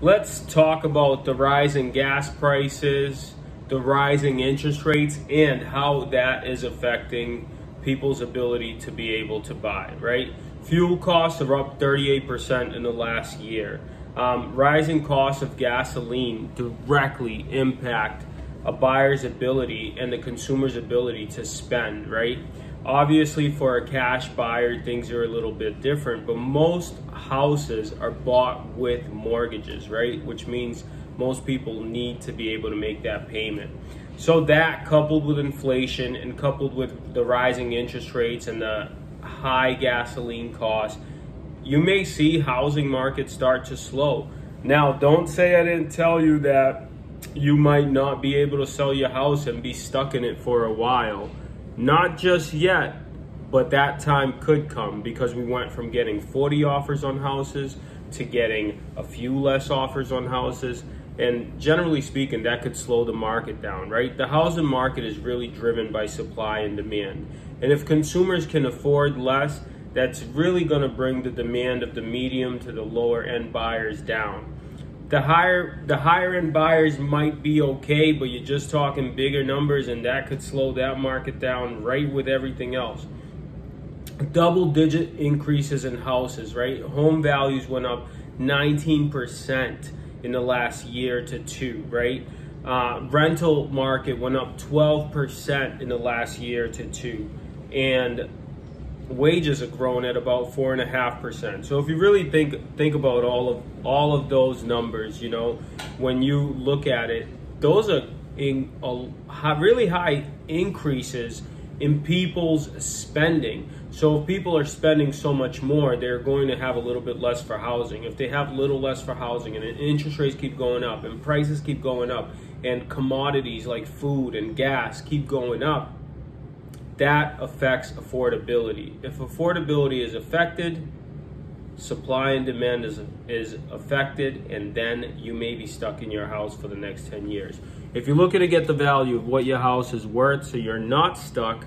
let's talk about the rising gas prices, the rising interest rates, and how that is affecting people's ability to be able to buy, right? Fuel costs are up 38% in the last year. Um, rising costs of gasoline directly impact a buyer's ability and the consumer's ability to spend, right? Obviously, for a cash buyer, things are a little bit different, but most houses are bought with mortgages, right? Which means most people need to be able to make that payment. So, that coupled with inflation and coupled with the rising interest rates and the high gasoline costs, you may see housing markets start to slow. Now, don't say I didn't tell you that you might not be able to sell your house and be stuck in it for a while not just yet, but that time could come because we went from getting 40 offers on houses to getting a few less offers on houses. And generally speaking, that could slow the market down, right? The housing market is really driven by supply and demand. And if consumers can afford less, that's really going to bring the demand of the medium to the lower end buyers down the higher the higher end buyers might be okay, but you're just talking bigger numbers, and that could slow that market down right with everything else. Double digit increases in houses, right? Home values went up 19% in the last year to two, right? Uh, rental market went up 12% in the last year to two. And wages have grown at about four and a half percent. So if you really think think about all of all of those numbers, you know, when you look at it, those are in a really high increases in people's spending. So if people are spending so much more, they're going to have a little bit less for housing. If they have a little less for housing and interest rates keep going up and prices keep going up and commodities like food and gas keep going up, that affects affordability. If affordability is affected, supply and demand is, is affected, and then you may be stuck in your house for the next 10 years. If you're looking to get the value of what your house is worth so you're not stuck,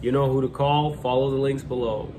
you know who to call. Follow the links below.